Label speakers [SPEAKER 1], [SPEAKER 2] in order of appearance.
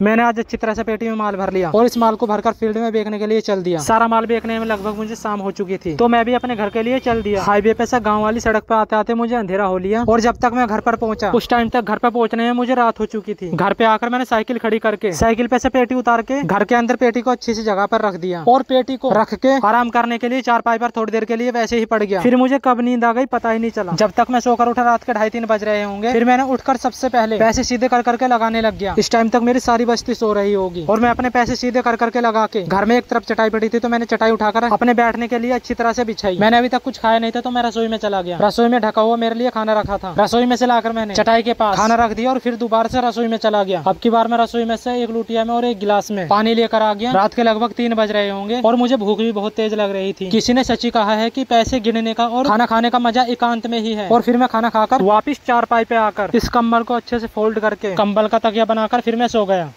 [SPEAKER 1] मैंने आज अच्छी तरह से पेटी में माल भर लिया और इस माल को भरकर फ़ील्ड में बेचने के लिए चल दिया। सारा माल बेचने में लगभग मुझे शाम हो चुकी थी तो मैं भी अपने घर के लिए चल दिया। हाईवे पे से गाँव वाली सड़क पे आते आते मुझे अंधेरा हो लिया और जब तक मैं घर पर पहुँचा, उस टाइम तक घर पर पहुँचने में मुझे रात हो चुकी थी। घर पे आकर मैंने साइकिल खड़ी करके, साइकिल पे से पेटी उतार के घर के अंदर पेटी को अच्छी सी जगह पर रख दिया और पेटी को रख के आराम करने के लिए चार पाई पर थोड़ी देर के लिए वैसे ही पड़ गया। फिर मुझे कब नींद आ गई पता ही नहीं चला। जब तक मैं सोकर उठा, रात के ढाई तीन बज रहे होंगे, फिर मैंने उठकर सबसे पहले पैसे सीधे कर करके लगाने लग गया। इस टाइम तक मेरी सारी बस्ती सो रही होगी। और मैं अपने पैसे सीधे कर करके लगा के घर में एक तरफ़ चटाई पड़ी थी तो मैंने चटाई उठाकर अपने बैठने के लिए अच्छी तरह से बिछाई। मैंने अभी तक कुछ खाया नहीं था तो मैं रसोई में चला गया। रसोई में ढका हुआ मेरे लिए खाना रखा था। रसोई में से लाकर मैंने चटाई के पास खाना रख दिया और फिर दोबारा से रसोई में चला गया। अब की बार मैं रसोई में से एक लुटिया में और एक गिलास में पानी लेकर आ गया। रात के लगभग तीन बज रहे होंगे और मुझे भूख भी बहुत तेज लग रही थी। किसी ने सची कहा है की पैसे गिनने का और खाना खाने का मज़ा एकांत में ही है। और फिर मैं खाना खाकर वापिस चार पाई पे आकर इस कम्बल को अच्छे से फोल्ड करके कम्बल का तकिया बनाकर फिर मैं सो गया।